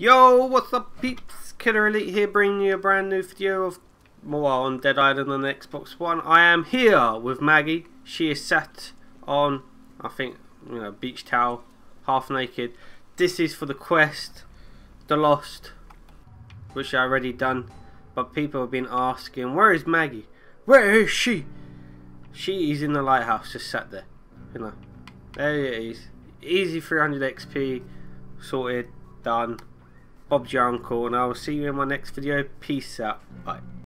Yo, what's up peeps? Killer Elite here bringing you a brand new video of more on Dead Island on Xbox One. I am here with Maggie. She is sat on, I think, you know, beach towel, half naked. This is for the quest, The Lost, which I already done. But people have been asking, where is Maggie? Where is she? She is in the lighthouse, just sat there. You know, there it is. Easy 300 XP, sorted, done. Uncle, and I will see you in my next video. Peace out. Bye.